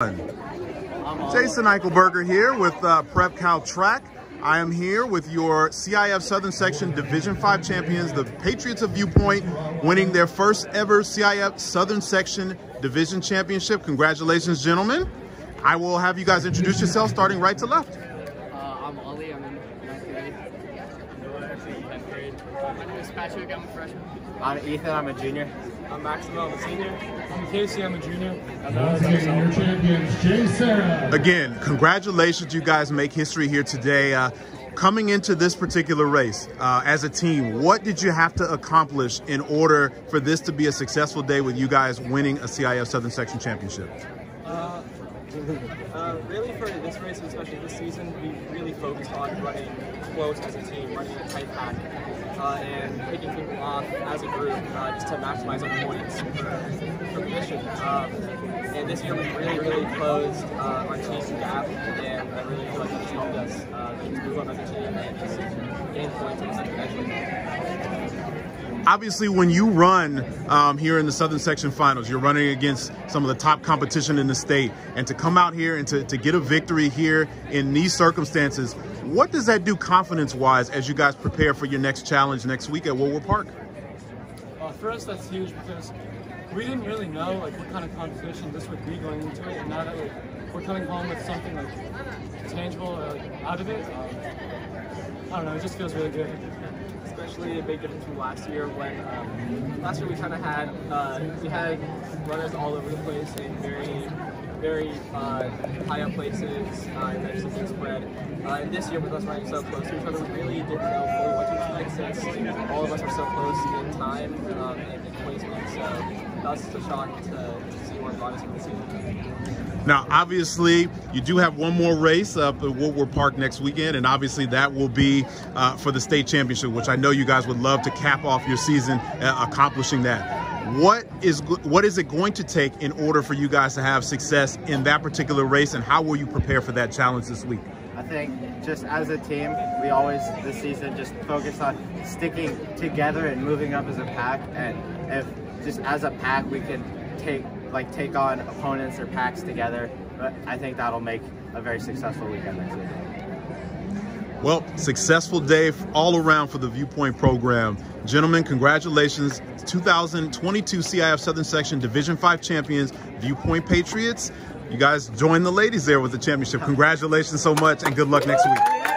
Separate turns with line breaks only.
Jason Eichelberger here with uh, PrepCalTrack. I am here with your CIF Southern Section Division 5 champions, the Patriots of Viewpoint, winning their first ever CIF Southern Section Division Championship. Congratulations, gentlemen. I will have you guys introduce yourselves starting right to left.
Uh, I'm Olly. I'm in ninth grade.
Noah, actually in 10th grade.
My name is Patrick. I'm a freshman.
I'm Ethan, I'm a junior.
I'm Maximo, I'm a senior.
I'm Kasey, I'm a junior.
Okay, your champions, Jay Sarah.
Again, congratulations, you guys make history here today. Uh, coming into this particular race uh, as a team, what did you have to accomplish in order for this to be a successful day with you guys winning a CIF Southern Section Championship?
Uh, uh, really for this race, especially this season, we really focused on running close as a team, running a tight pack, uh, and picking people off as a group uh, just to maximize our points for, the mission. Um, and this year we really, really closed uh, our team gap, and I really feel like it helped us uh, move on as a team and just gain points exponentially.
Obviously, when you run um, here in the Southern Section Finals, you're running against some of the top competition in the state. And to come out here and to, to get a victory here in these circumstances, what does that do confidence-wise as you guys prepare for your next challenge next week at Woodward Park?
Uh, for us, that's huge because we didn't really know like what kind of competition this would be going into it, and now that like, we're coming home with something like tangible uh, out of it, um, I don't know, it just feels really good.
especially a big difference from last year when um, last year we kind of had uh, we had runners all over the place in very very uh, high up places uh, and there's big spread. Uh, and this year with us running so close to each other, we really didn't know what to expect since all of us were so close in time um, and in placement. So that was just a shock to, to see
Now, obviously, you do have one more race up at Woodward Park next weekend, and obviously that will be uh, for the state championship, which I know you guys would love to cap off your season uh, accomplishing that. What is what is it going to take in order for you guys to have success in that particular race, and how will you prepare for that challenge this week?
I think just as a team, we always this season just focus on sticking together and moving up as a pack. And if just as a pack we can take like take on opponents or packs together, but I think that'll make a very successful weekend next week.
Well, successful day all around for the Viewpoint program. Gentlemen, congratulations. 2022 CIF Southern Section Division 5 champions, Viewpoint Patriots. You guys joined the ladies there with the championship. Congratulations so much and good luck next week.